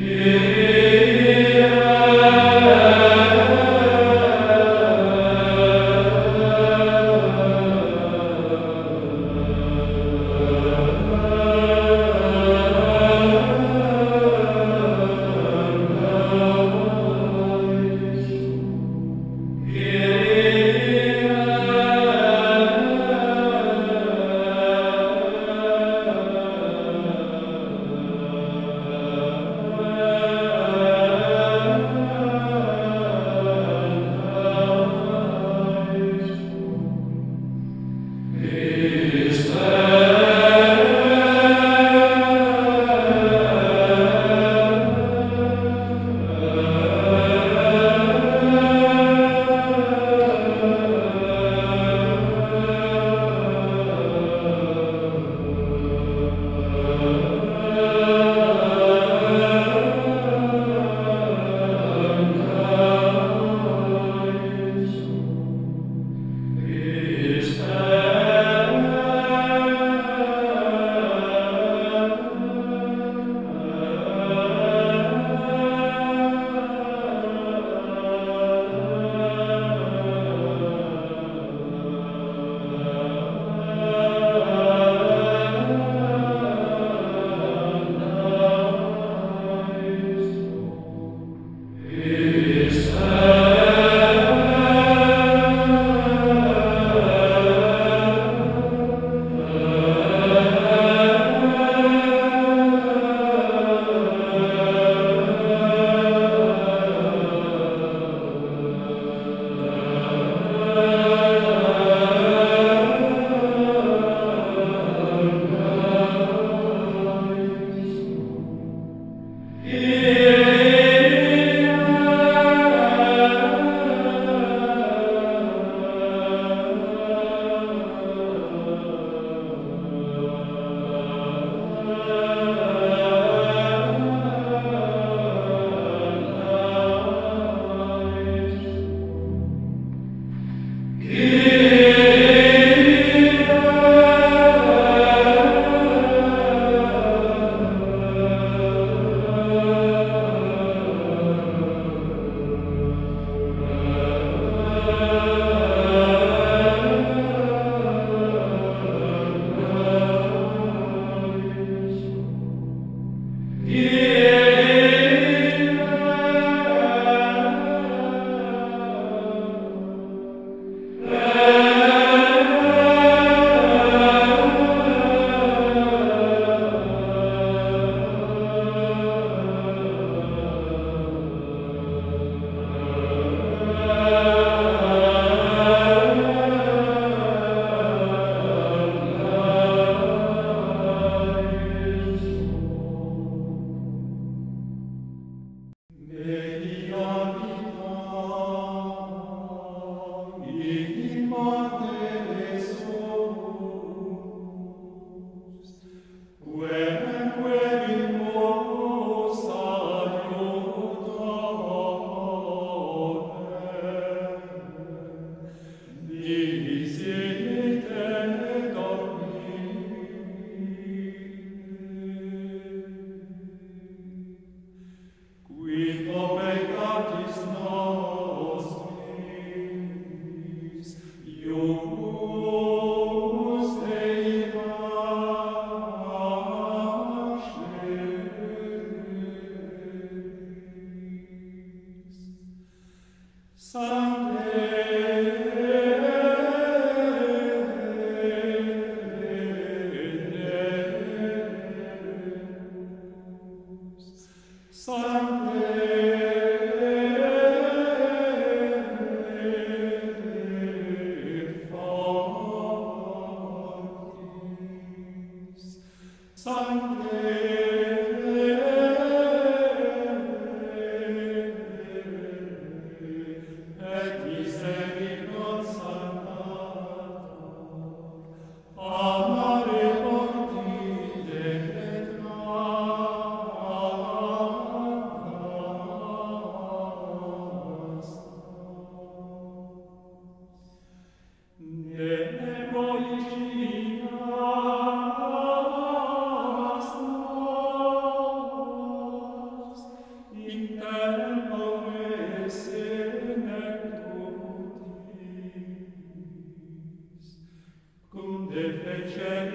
Yeah. Yeah. et misericors sancta. in